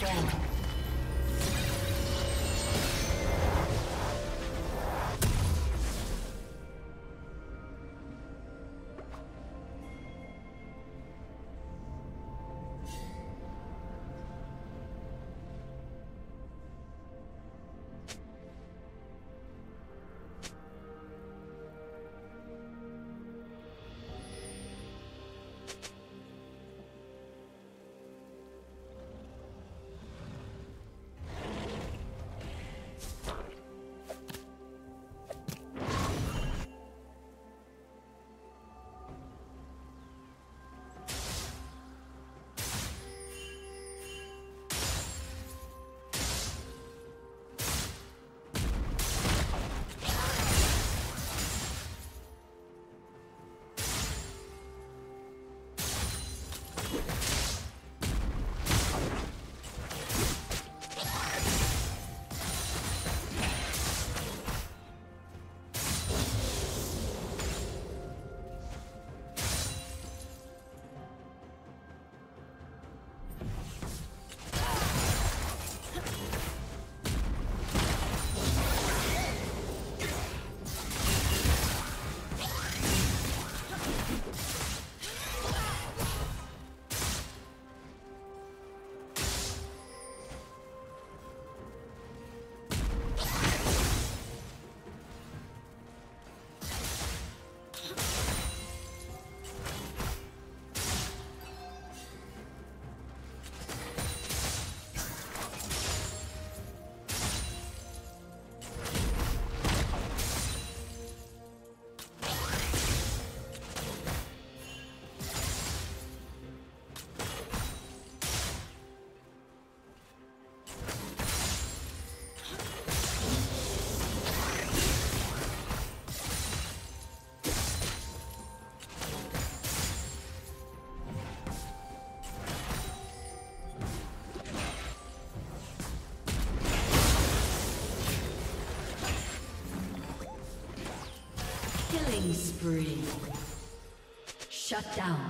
sprung. Spree. Shut down.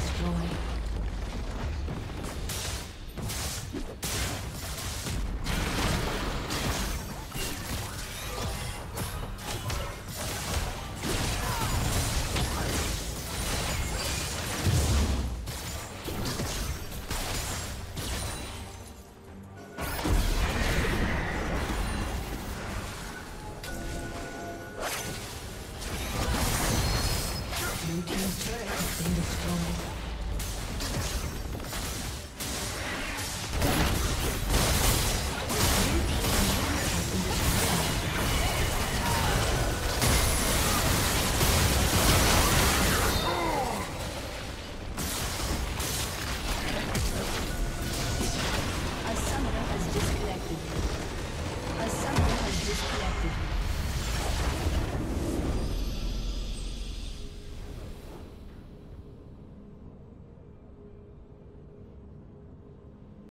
Destroyed.